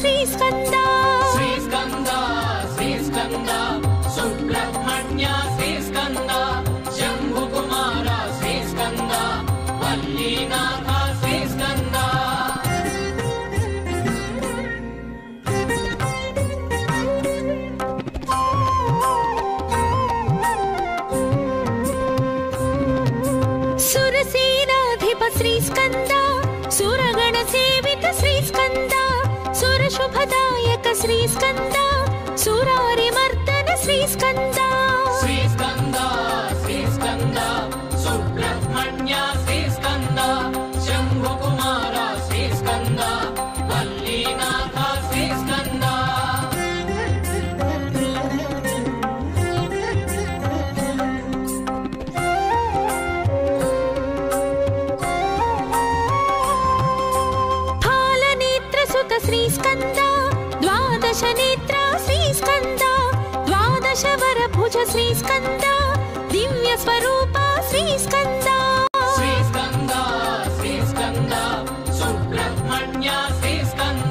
श्री स्कन्दा श्री स्कन्दा श्री स्कन्दा सुब्रह्मण्य श्री स्कन्दा शम्भुकुमार श्री स्कन्दा वल्लीनाथ श्री स्कन्दा सुरसेनाधिप श्री स्कन्दा सुरगण सेवित श्री శ్రీస్కంద సురారి మర్దన శ్రీస్కంద. శ్రీస్కంద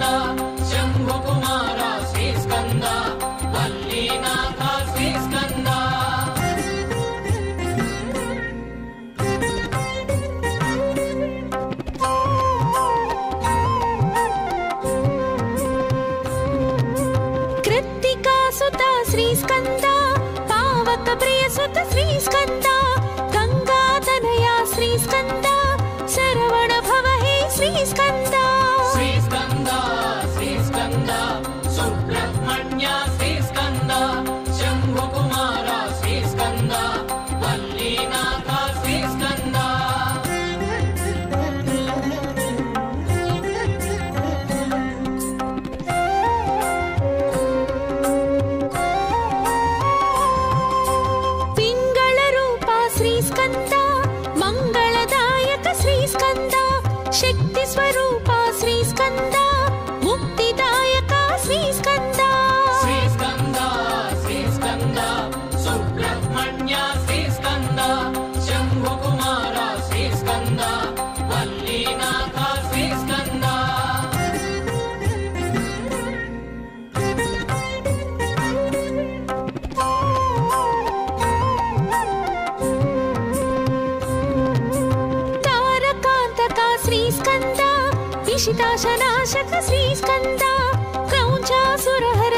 శ్రీస్కంద శంభుకుమార శ్రీస్కంద వల్లీనాథ శ్రీస్కంద. కృత్తికా సుత శ్రీస్కంద పావక ప్రియ సుత శ్రీస్కంద గంగాతనయ శ్రీస్కంద శరవణ భవ హే శ్రీస్కంద శ్రీస్కంద. मङ्गल नयक श्री स्कन्द शक्ति स्वरूप श्री स्कन्द कौञ्च सुरहर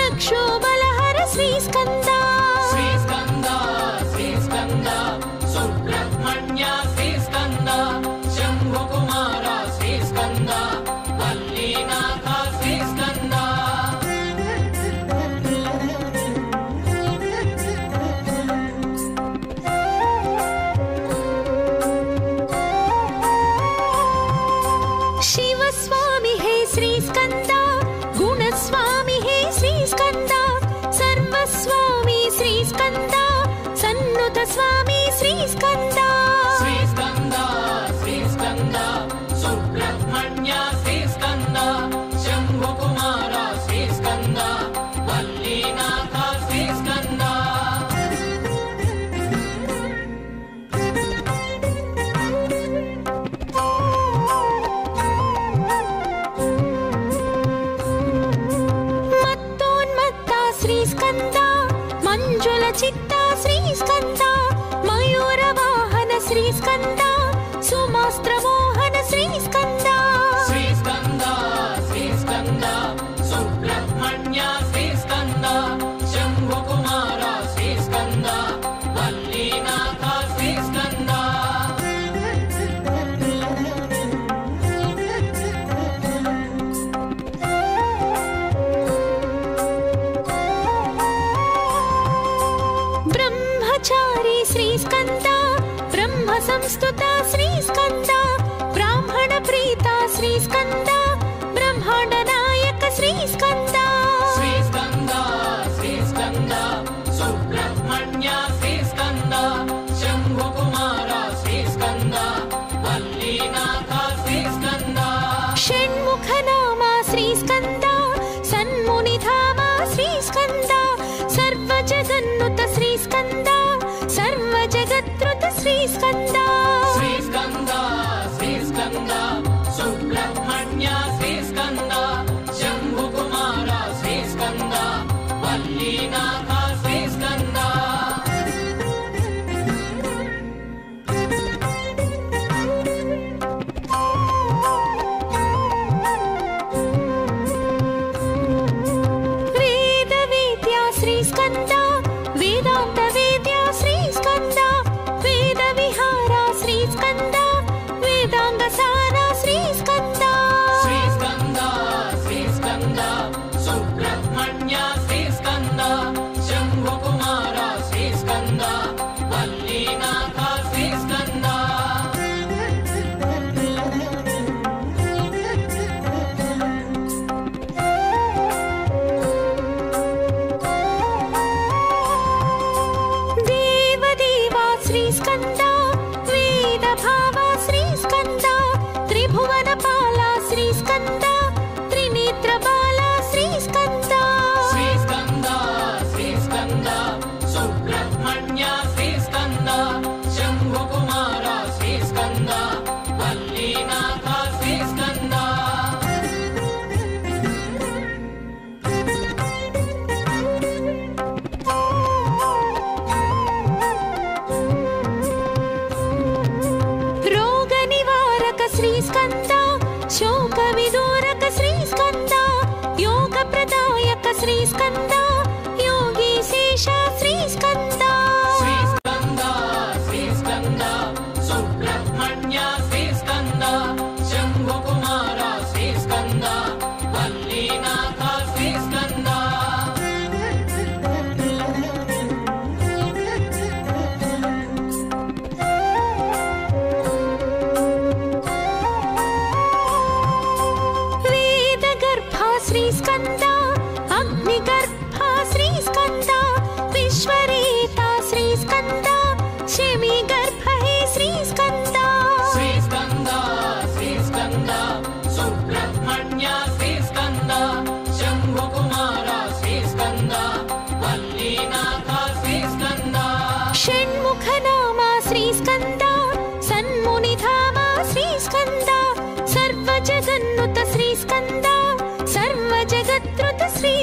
रक्षो बलहर श्रीस्कन्दा సుబ్రహ్మణ్య శ్రీస్కంద శంభుకుమార శ్రీస్కంద వల్లీనాథ శ్రీస్కంద మత్తోన్మత్త శ్రీస్కంద మంజుల చిత్త మయూర వాహన శ్రీస్కంద సుమాస్త్ర हरि श्रीक्रह्म संस्कृता श्री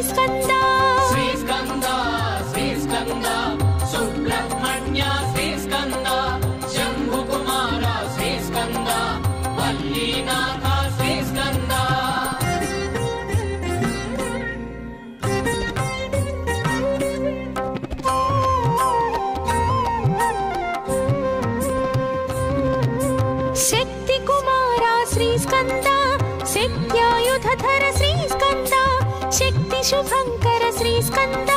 స్కంద. శ్రీ స్కంద శ్రీ స్కంద శక్తి కుమార శ్రీ शुभङ्कर श्रीस्कन्द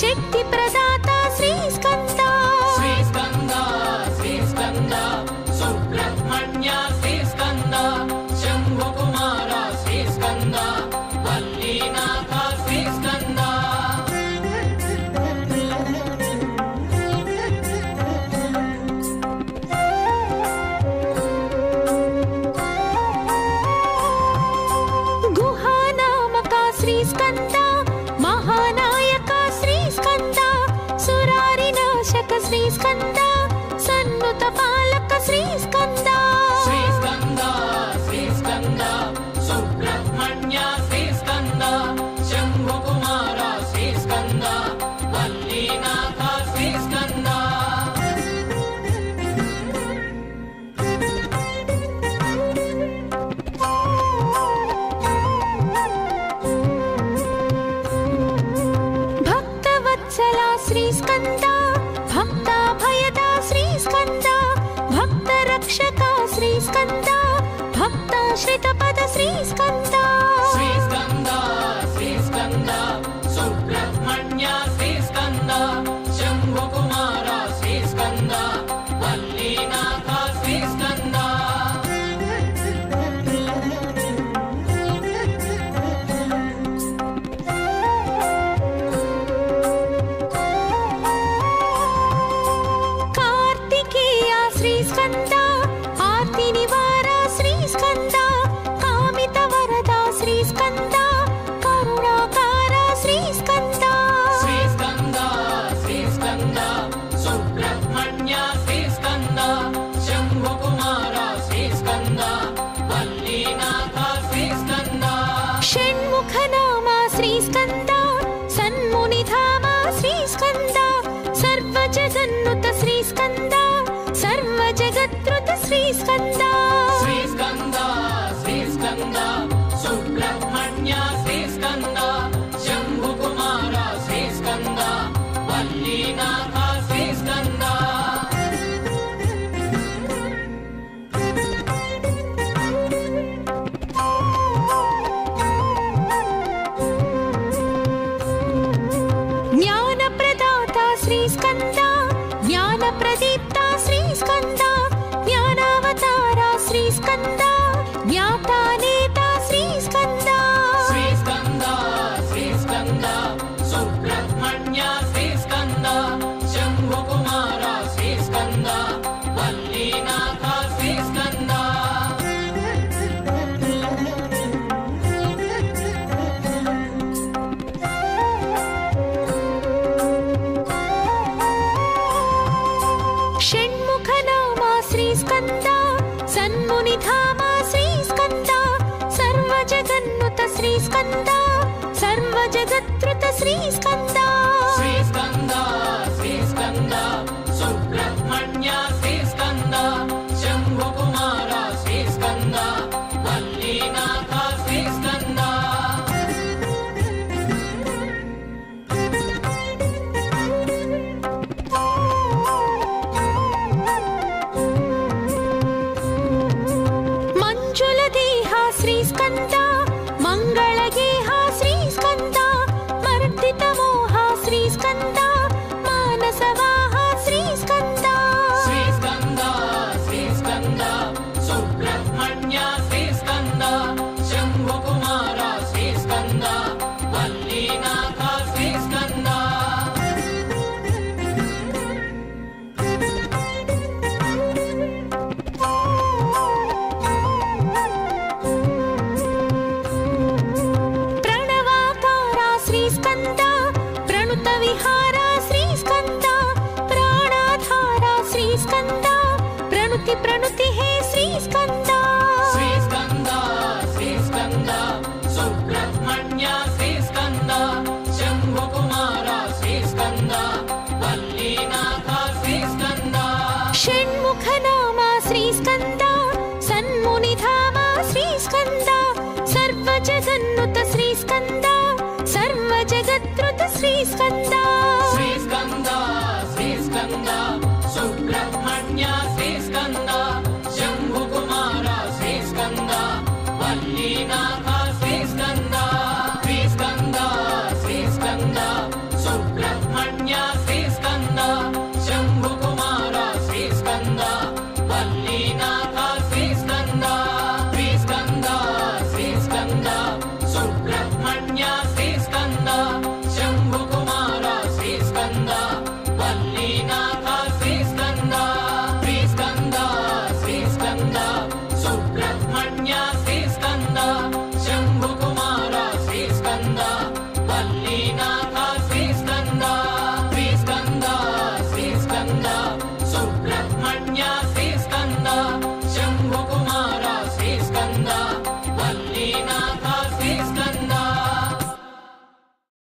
शक्तिप्रदाता श्रीस्कन्द। कन्या से स्कंदा cantando. सन्नु श्री सर्वजगन्नुत सर्वी स्कन्द श्रीस्कन्दा। इसका Marina.